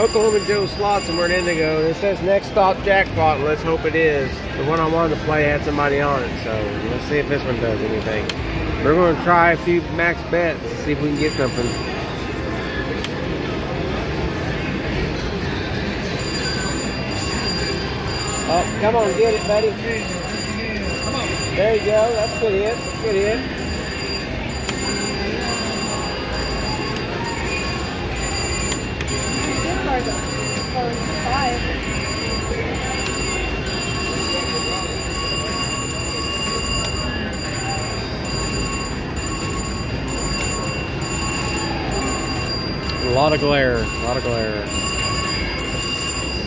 Oklahoma Joe Slots and we're in Indigo. It says next stop jackpot. Let's hope it is. The one I wanted to play had somebody on it, so let's see if this one does anything. We're going to try a few max bets, see if we can get something. Oh, come on, get it, buddy. There you go. That's good hit. Good hit. A lot of glare, a lot of glare.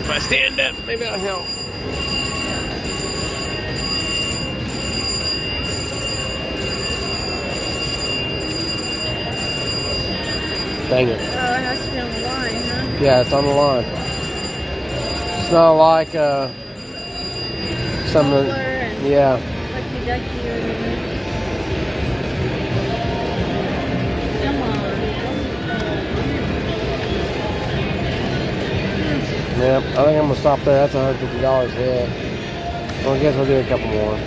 If I stand up, maybe I'll help. Dang it. Uh, oh, it has to be on the line, huh? Yeah, it's on the line. It's not like uh. Tumbler and Yeah. Lucky Ducky or whatever. Come on. Yep, I think I'm gonna stop there. That's $150 hit. Well, I guess we'll do a couple more.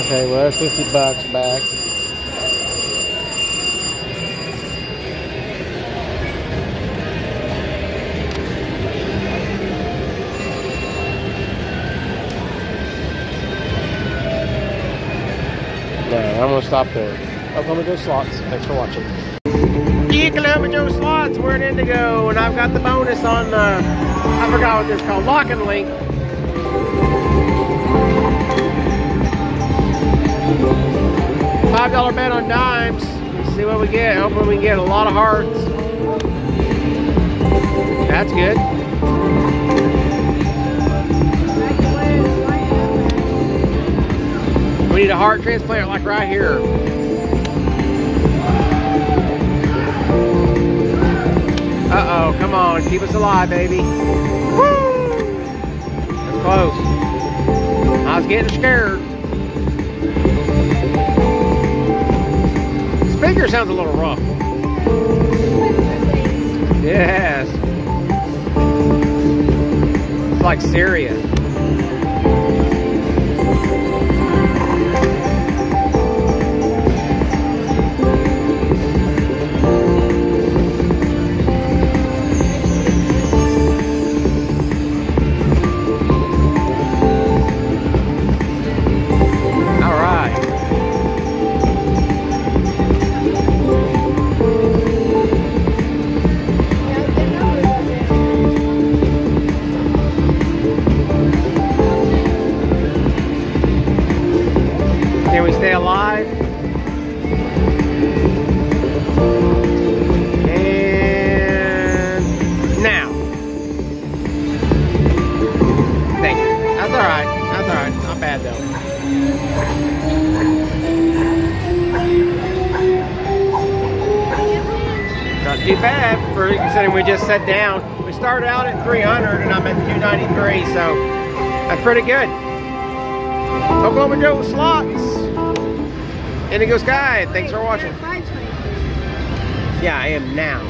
Okay, well, that's 50 bucks back. No, I'm gonna stop there. Oklahoma Joe Slots. Thanks for watching. Oklahoma Joe Slots. We're in Indigo, and I've got the bonus on the. I forgot what this is called. Lock and Link. Five dollar bet on dimes. Let's see what we get. Hopefully we can get a lot of hearts. That's good. We need a heart transplant like right here. Uh-oh, come on, keep us alive, baby. Woo! That's close. I was getting scared. Speaker sounds a little rough. Yes. It's like Syria. Not bad though. Not too bad for considering we just sat down. We started out at 300 and I'm at 293, so that's pretty good. Oklahoma Joe Slots. Indigo Sky, thanks for watching. Yeah, I am now.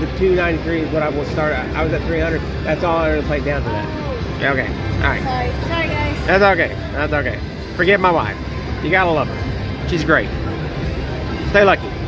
The 293 is what I will start at. I was at 300. That's all I'm going to play down to that. Oh. Okay, all right. Sorry. Sorry. That's okay. That's okay. Forget my wife. You gotta love her. She's great. Stay lucky.